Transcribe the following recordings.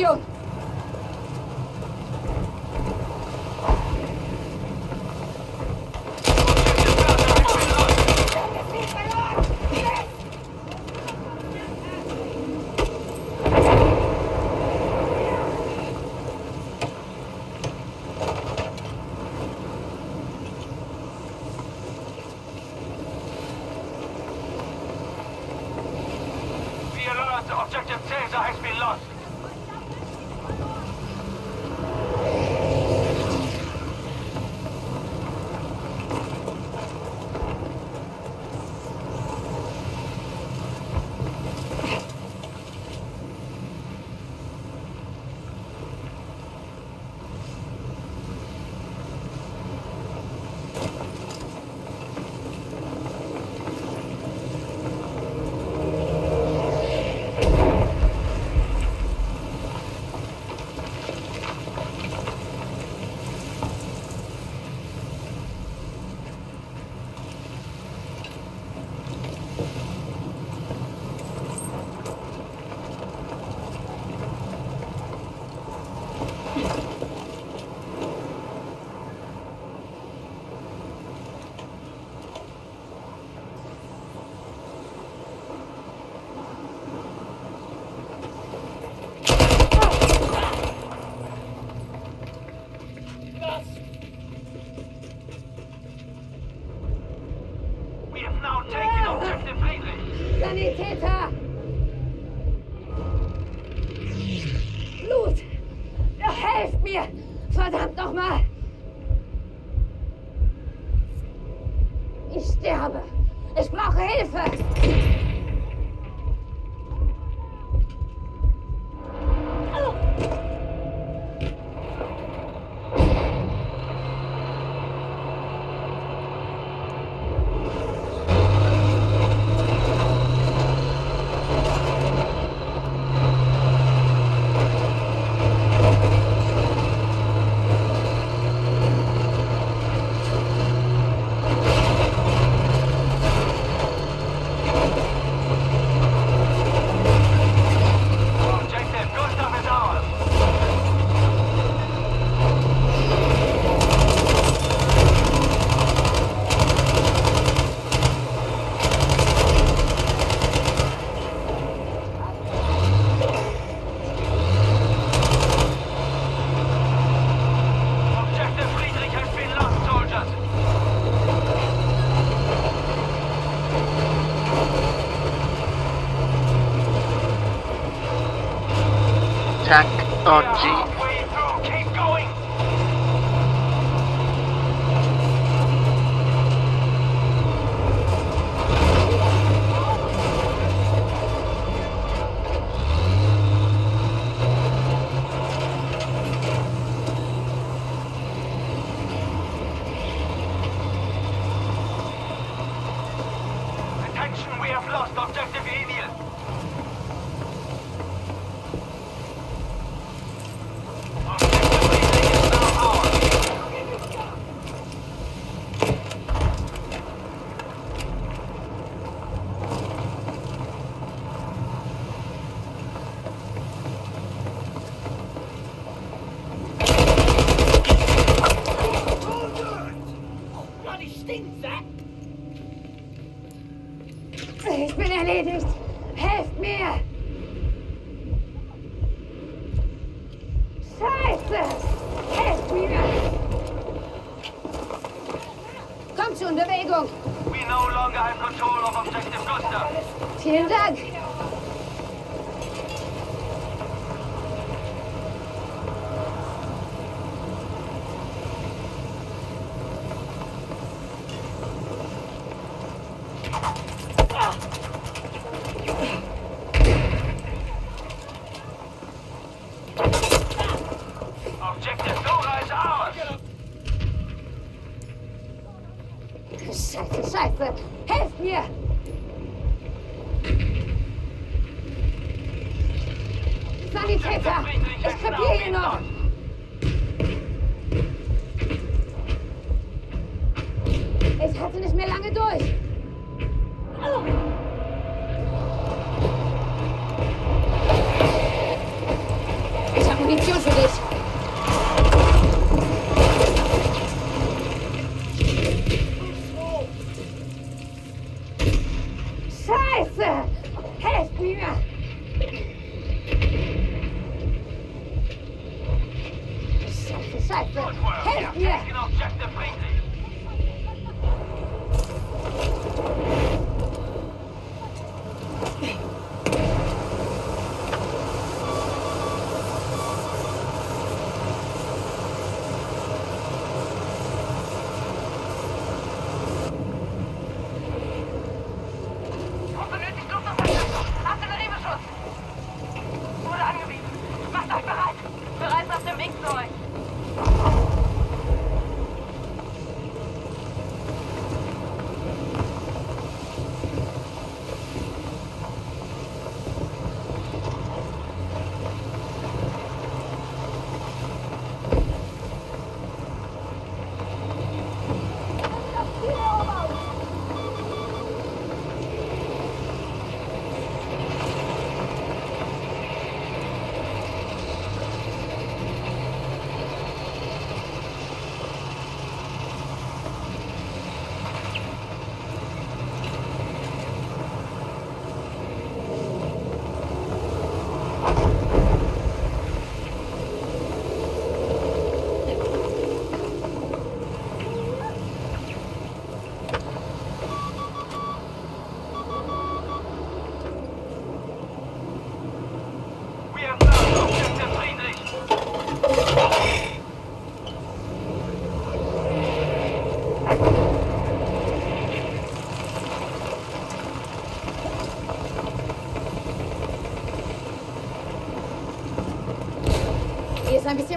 Munition. Tak We are oggi halfway through. Keep going. Attention, we have lost objective Emil. Objective Friedrich is now ours. Ich bin erledigt! Helft mir! Scheiße! Helft mir! Kommt schon, Bewegung! We no longer have control of objective Gustav. Vielen Dank! Scheiße! Helft mir! Sanitäter! Ich kapiere hier noch! Ich halte nicht mehr lange durch! Clean it out. Self-aside. Help me out. right.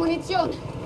munición.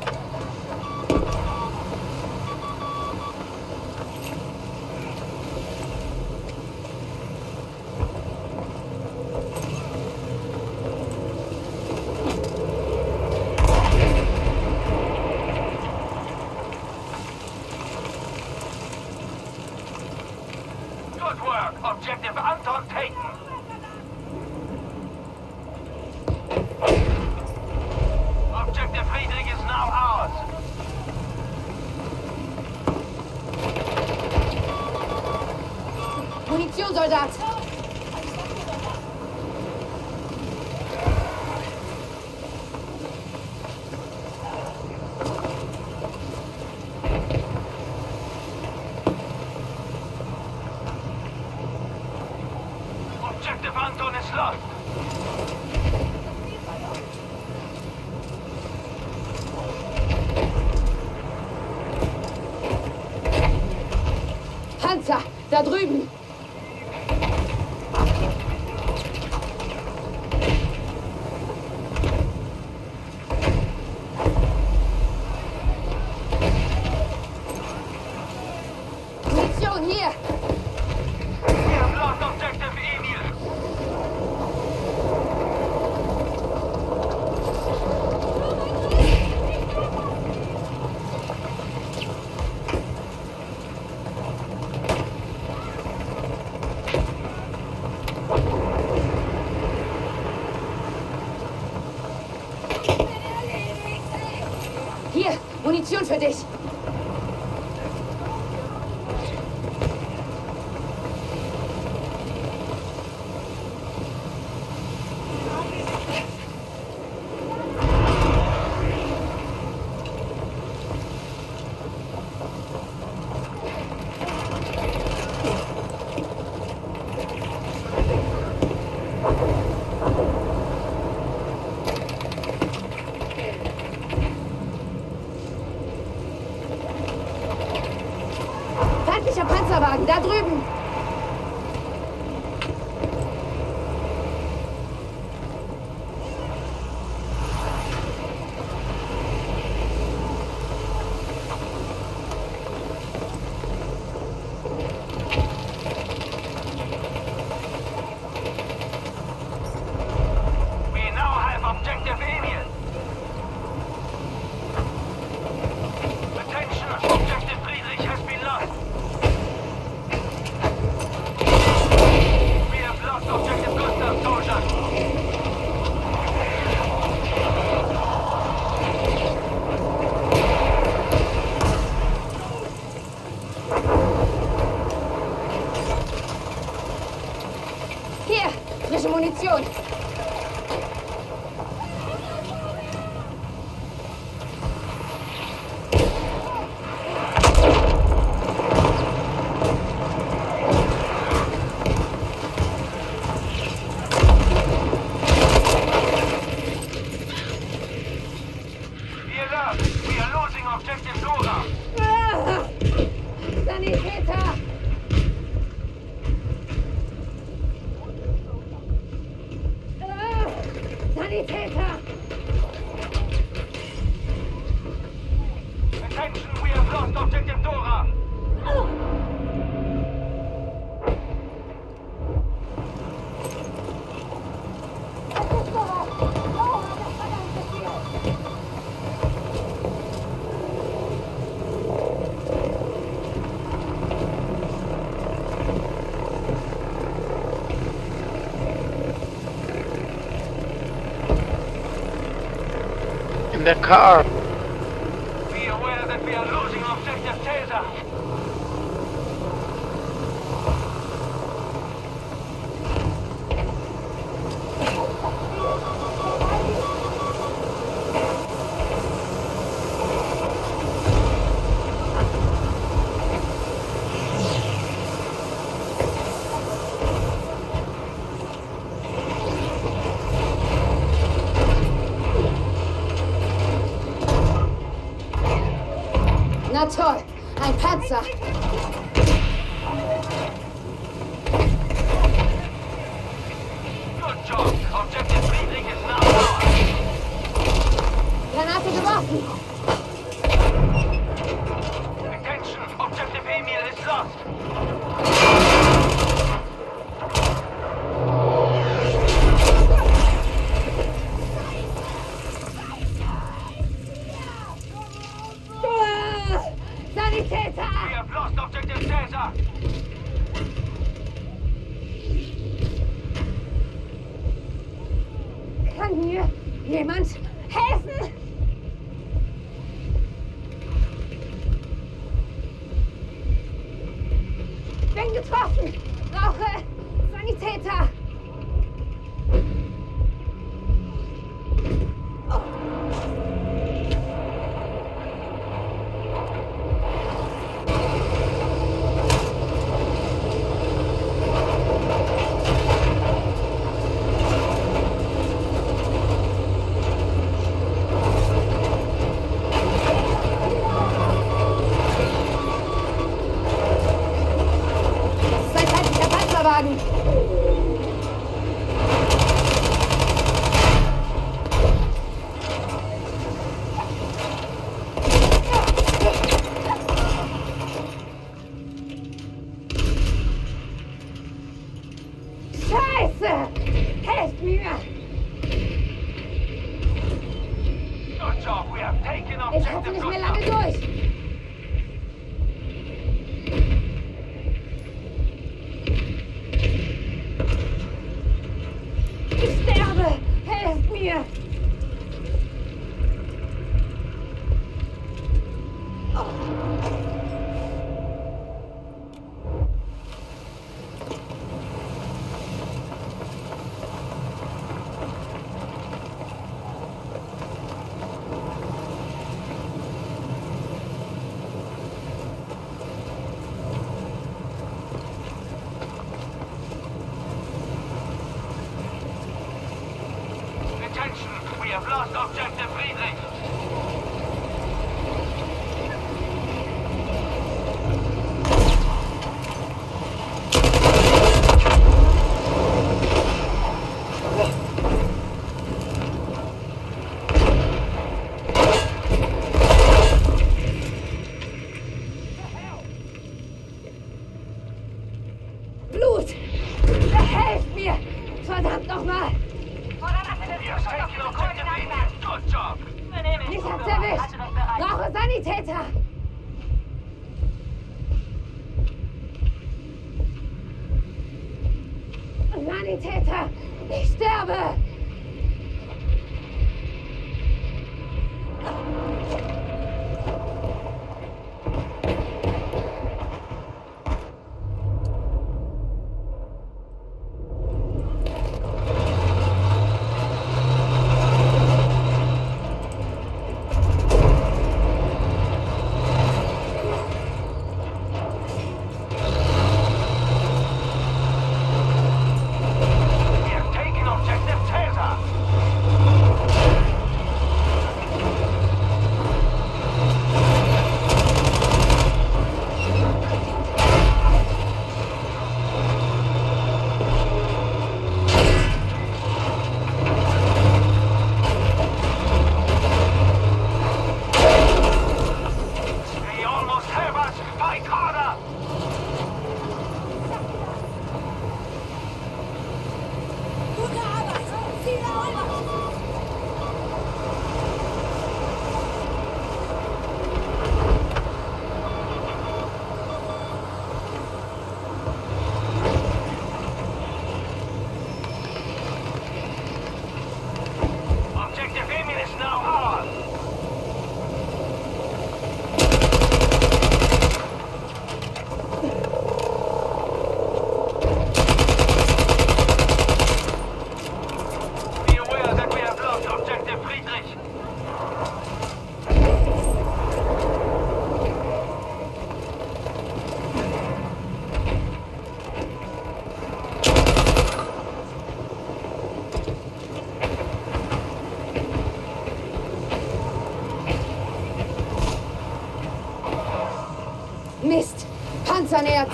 killed our that. Munition für dich. 10 munizioni. car. Toll, ein Panzer. Good job. Objective Friedrich ist now. Granate geworfen.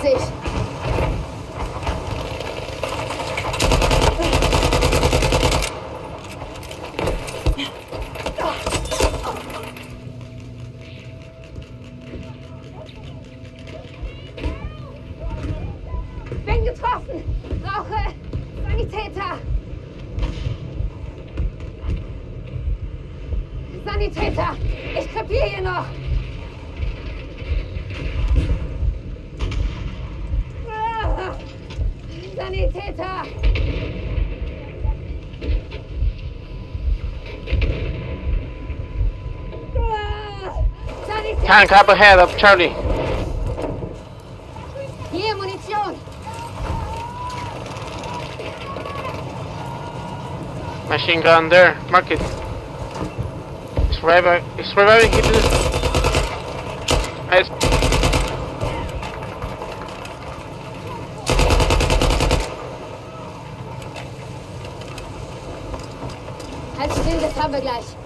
50. Bin getroffen. Brauche Sanitäter. Sanitäter, ich krepiere hier noch. Tank up ahead of Charlie. Hier, Munition. Machine gun there. Mark it. It's reviving. It's reviving. Hit this. Nice. Halt still, das haben wir gleich.